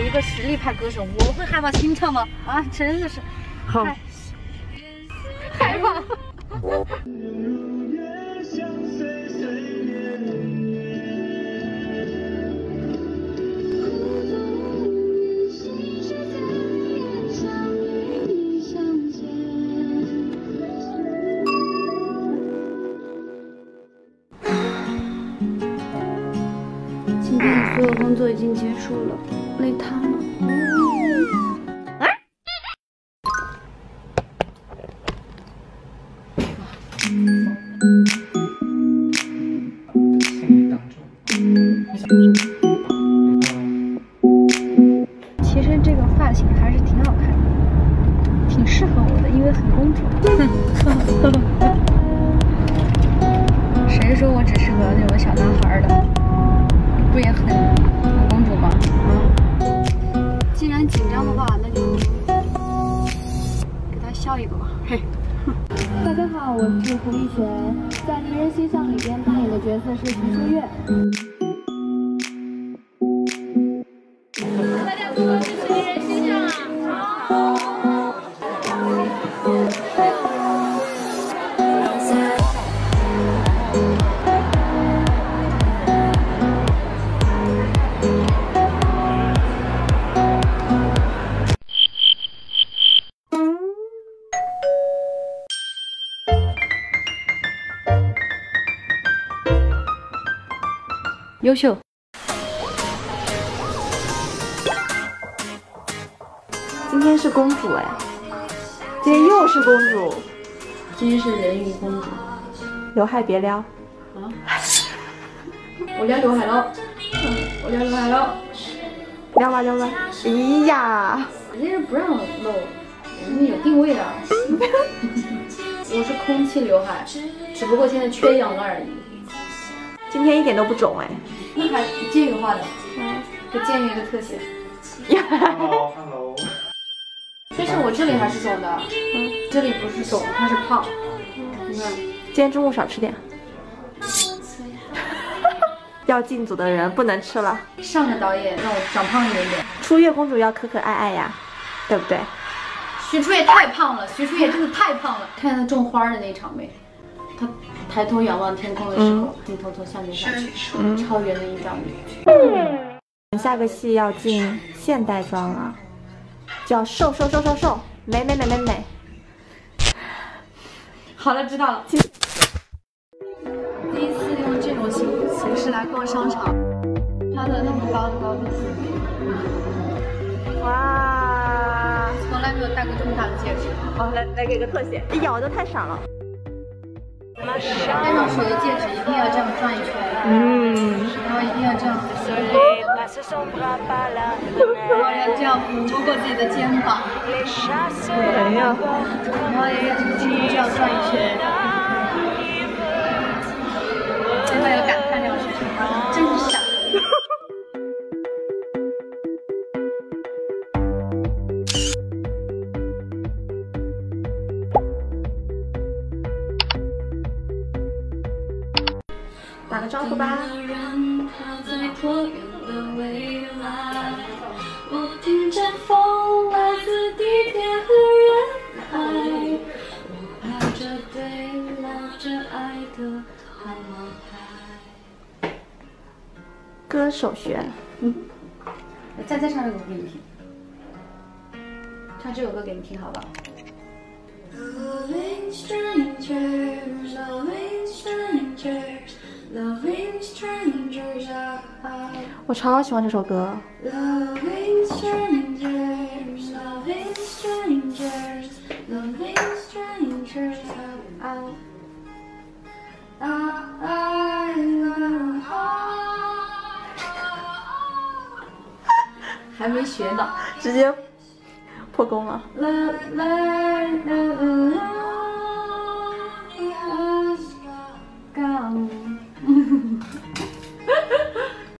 一个实力派歌手，我会害怕清唱吗？啊，真的是，好，害怕。所有工作已经结束了，累瘫了。其实这个发型还是挺好看的，挺适合我的，因为很公主。大家好，我是胡立璇，在《离人心上》里边扮演的角色是徐书月。优秀。今天是公主哎，今天又是公主，今天是人鱼公主。刘海别撩啊，我撩刘海了，我撩刘海了。撩吧撩吧。哎呀，人家是不让露，人家有定位的。我是空气刘海，只不过现在缺氧了而已。今天一点都不肿哎。那还这个画的，嗯，给建议一个特写。Hello Hello。但是我这里还是肿的，嗯，这里不是肿，它是胖。你看，今天中午少吃点。要进组的人不能吃了。上个导演让我长胖一点点。初月公主要可可爱爱呀，对不对？徐初夜太胖了，徐初夜真的太胖了。看她种花的那一场没？她抬头仰望天空的时候，镜头从下面下去，嗯超圆的一张脸。下个戏要进现代装了，叫瘦瘦瘦瘦瘦，美美美美美。好了，知道了。第一次用这种形形式来逛商场，穿的那么高的高跟鞋，哇！从来没有戴过这么大的戒指。哦，来来给个特写，咬的太闪了。戴上手的戒指一定要这样转一圈，嗯，然后一定要这样，然后要。这样扶过自己的肩膀，对呀，然后也要这样转一圈。打个招呼吧。我听见风来自地铁和人海，我排着队拿着爱的号码牌。歌手学，嗯再再唱这首歌给你听，唱这首歌给你听，好吧？Loving strangers, loving strangers, loving strangers, I 我超喜欢这首歌。Loving strangers, loving strangers, loving strangers, 还没学呢。直接破功了。